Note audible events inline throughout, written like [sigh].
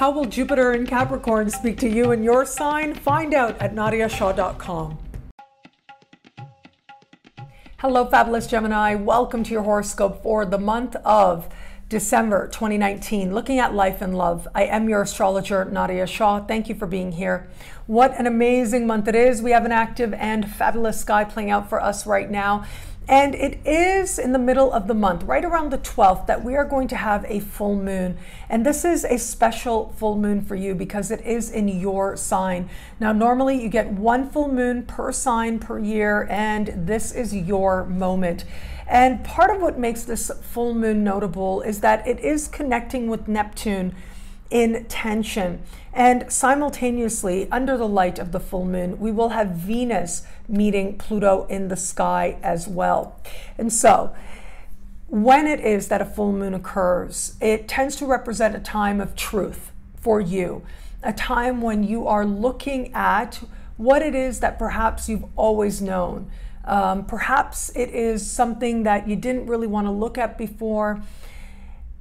How will Jupiter in Capricorn speak to you and your sign? Find out at nadiyashah.com. Hello, fabulous Gemini. Welcome to your horoscope for the month of December 2019, looking at life and love. I am your astrologer, Nadiya Shah. Thank you for being here. What an amazing month it is. We have an active and fabulous sky playing out for us right now. And it is in the middle of the month, right around the 12th, that we are going to have a full moon. And this is a special full moon for you because it is in your sign. Now, normally you get one full moon per sign per year, and this is your moment. And part of what makes this full moon notable is that it is connecting with Neptune in tension. And simultaneously, under the light of the full moon, we will have Venus meeting Pluto in the sky as well. And so, when it is that a full moon occurs, it tends to represent a time of truth for you, a time when you are looking at what it is that perhaps you've always known. Um, perhaps it is something that you didn't really want to look at before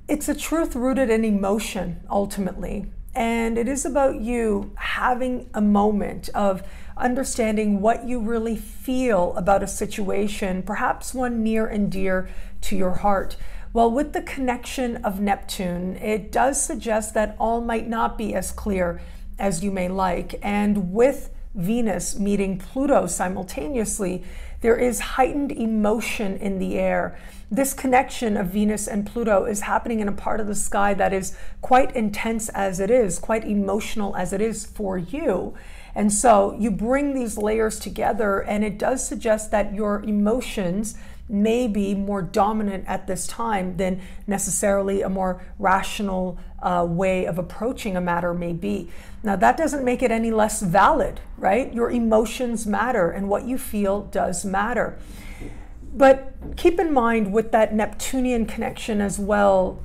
it's a truth rooted in emotion, ultimately. And it is about you having a moment of understanding what you really feel about a situation, perhaps one near and dear to your heart. Well, with the connection of Neptune, it does suggest that all might not be as clear as you may like. And with Venus meeting Pluto simultaneously, there is heightened emotion in the air this connection of Venus and Pluto is happening in a part of the sky that is quite intense as it is, quite emotional as it is for you. And so you bring these layers together, and it does suggest that your emotions may be more dominant at this time than necessarily a more rational uh, way of approaching a matter may be. Now, that doesn't make it any less valid, right? Your emotions matter, and what you feel does matter. But keep in mind with that Neptunian connection as well,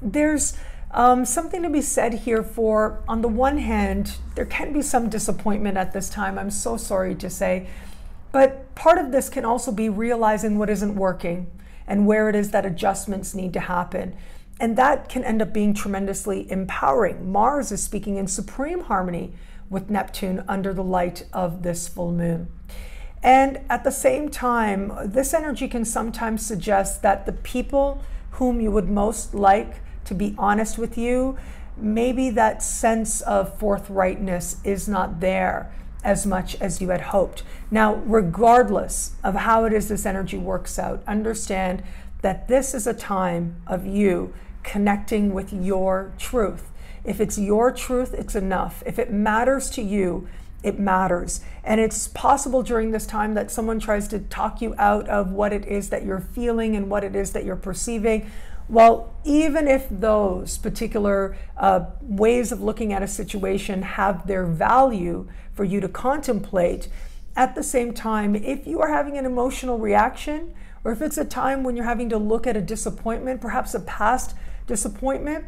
there's um, something to be said here for, on the one hand, there can be some disappointment at this time. I'm so sorry to say. But part of this can also be realizing what isn't working and where it is that adjustments need to happen. And that can end up being tremendously empowering. Mars is speaking in supreme harmony with Neptune under the light of this full moon. And at the same time, this energy can sometimes suggest that the people whom you would most like to be honest with you, maybe that sense of forthrightness is not there as much as you had hoped. Now, regardless of how it is this energy works out, understand that this is a time of you connecting with your truth. If it's your truth, it's enough. If it matters to you, it matters. And it's possible during this time that someone tries to talk you out of what it is that you're feeling and what it is that you're perceiving. Well, even if those particular uh, ways of looking at a situation have their value for you to contemplate, at the same time, if you are having an emotional reaction, or if it's a time when you're having to look at a disappointment, perhaps a past disappointment,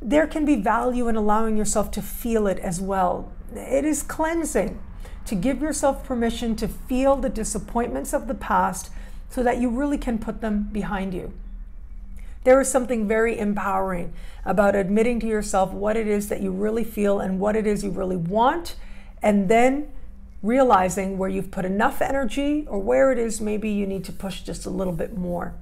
there can be value in allowing yourself to feel it as well. It is cleansing to give yourself permission to feel the disappointments of the past so that you really can put them behind you. There is something very empowering about admitting to yourself what it is that you really feel and what it is you really want, and then realizing where you've put enough energy or where it is maybe you need to push just a little bit more.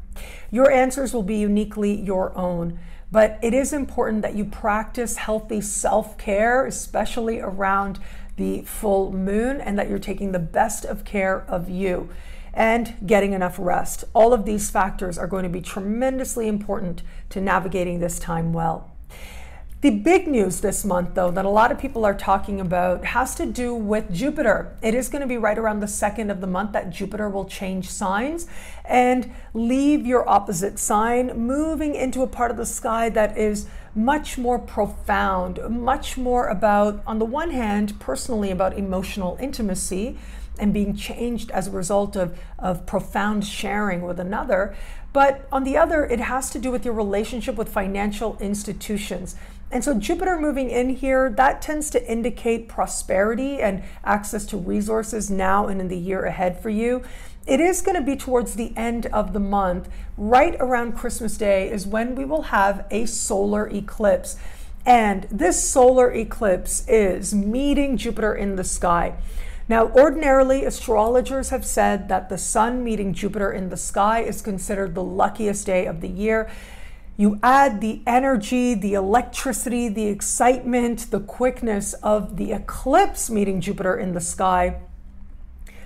Your answers will be uniquely your own. But it is important that you practice healthy self care, especially around the full moon, and that you're taking the best of care of you and getting enough rest. All of these factors are going to be tremendously important to navigating this time well. The big news this month, though, that a lot of people are talking about has to do with Jupiter. It is going to be right around the second of the month that Jupiter will change signs and leave your opposite sign, moving into a part of the sky that is much more profound, much more about, on the one hand, personally about emotional intimacy and being changed as a result of, of profound sharing with another. But on the other, it has to do with your relationship with financial institutions. And so Jupiter moving in here, that tends to indicate prosperity and access to resources now and in the year ahead for you. It is going to be towards the end of the month, right around Christmas Day, is when we will have a solar eclipse. And this solar eclipse is meeting Jupiter in the sky. Now, ordinarily, astrologers have said that the sun meeting Jupiter in the sky is considered the luckiest day of the year. You add the energy, the electricity, the excitement, the quickness of the eclipse meeting Jupiter in the sky.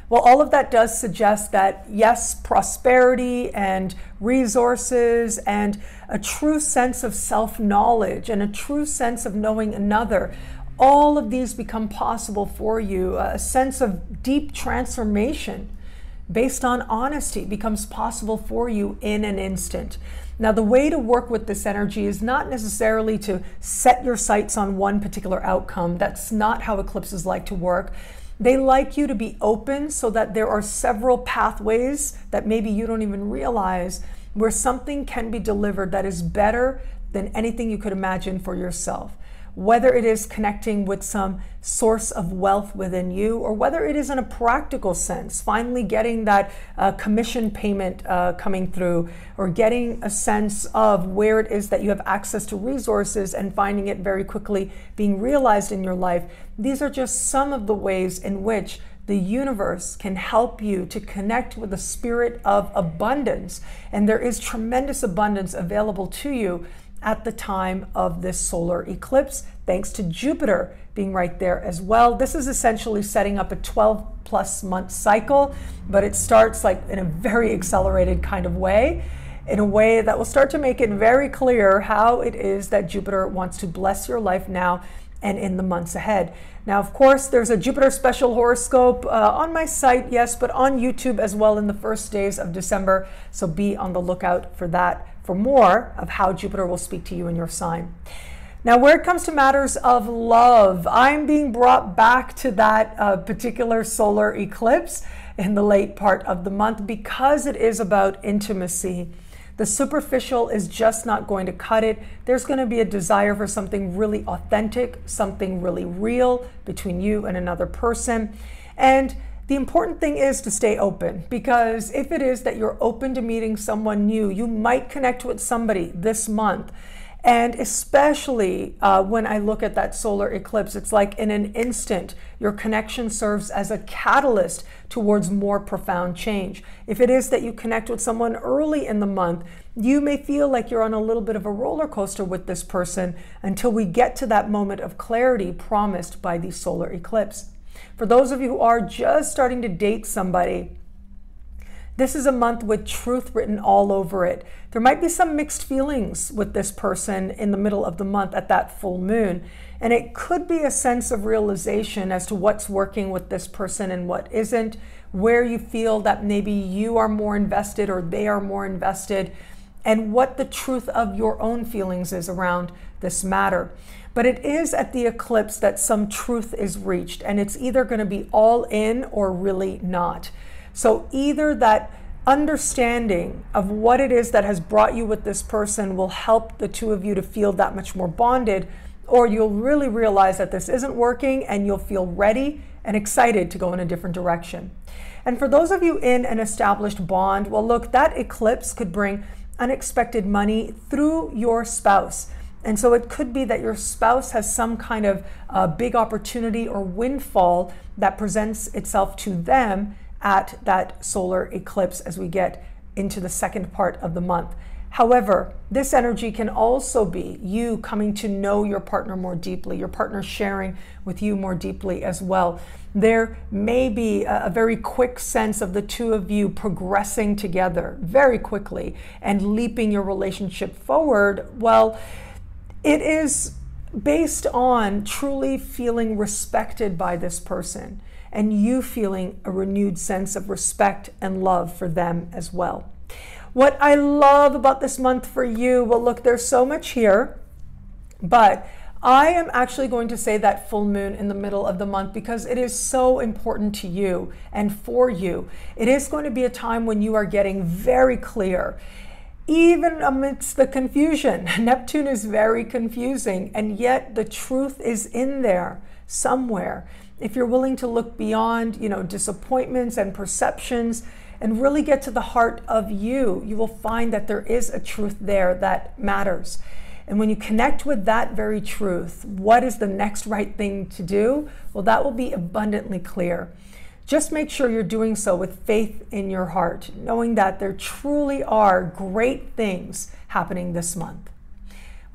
Well, all of that does suggest that yes, prosperity and resources and a true sense of self knowledge and a true sense of knowing another all of these become possible for you. A sense of deep transformation based on honesty becomes possible for you in an instant. Now, the way to work with this energy is not necessarily to set your sights on one particular outcome. That's not how eclipses like to work. They like you to be open so that there are several pathways that maybe you don't even realize where something can be delivered that is better than anything you could imagine for yourself whether it is connecting with some source of wealth within you or whether it is in a practical sense, finally getting that uh, commission payment uh, coming through or getting a sense of where it is that you have access to resources and finding it very quickly being realized in your life. These are just some of the ways in which the universe can help you to connect with the spirit of abundance. And there is tremendous abundance available to you at the time of this solar eclipse, thanks to Jupiter being right there as well. This is essentially setting up a 12 plus month cycle, but it starts like in a very accelerated kind of way, in a way that will start to make it very clear how it is that Jupiter wants to bless your life now and in the months ahead. Now, of course, there's a Jupiter special horoscope uh, on my site, yes, but on YouTube as well in the first days of December. So be on the lookout for that for more of how Jupiter will speak to you in your sign. Now, where it comes to matters of love, I'm being brought back to that uh, particular solar eclipse in the late part of the month because it is about intimacy. The superficial is just not going to cut it. There's going to be a desire for something really authentic, something really real between you and another person. And the important thing is to stay open because if it is that you're open to meeting someone new, you might connect with somebody this month and especially uh, when I look at that solar eclipse, it's like in an instant, your connection serves as a catalyst towards more profound change. If it is that you connect with someone early in the month, you may feel like you're on a little bit of a roller coaster with this person until we get to that moment of clarity promised by the solar eclipse. For those of you who are just starting to date somebody, this is a month with truth written all over it. There might be some mixed feelings with this person in the middle of the month at that full moon. And it could be a sense of realization as to what's working with this person and what isn't, where you feel that maybe you are more invested or they are more invested, and what the truth of your own feelings is around this matter. But it is at the eclipse that some truth is reached, and it's either going to be all in or really not. So either that understanding of what it is that has brought you with this person will help the two of you to feel that much more bonded, or you'll really realize that this isn't working and you'll feel ready and excited to go in a different direction. And for those of you in an established bond, well, look, that eclipse could bring unexpected money through your spouse. And so it could be that your spouse has some kind of uh, big opportunity or windfall that presents itself to them at that solar eclipse as we get into the second part of the month. However, this energy can also be you coming to know your partner more deeply, your partner sharing with you more deeply as well. There may be a, very quick sense of the two of you progressing together very quickly and leaping your relationship forward. Well, it is based on truly feeling respected by this person and you feeling a renewed sense of respect and love for them as well. What I love about this month for you, well, look, there's so much here, but I am actually going to say that full moon in the middle of the month because it is so important to you and for you. It is going to be a time when you are getting very clear. Even amidst the confusion, [laughs] Neptune is very confusing, and yet the truth is in there somewhere if you're willing to look beyond, you know, disappointments and perceptions and really get to the heart of you, you will find that there is a truth there that matters. And when you connect with that very truth, what is the next right thing to do? Well, that will be abundantly clear. Just make sure you're doing so with faith in your heart, knowing that there truly are great things happening this month.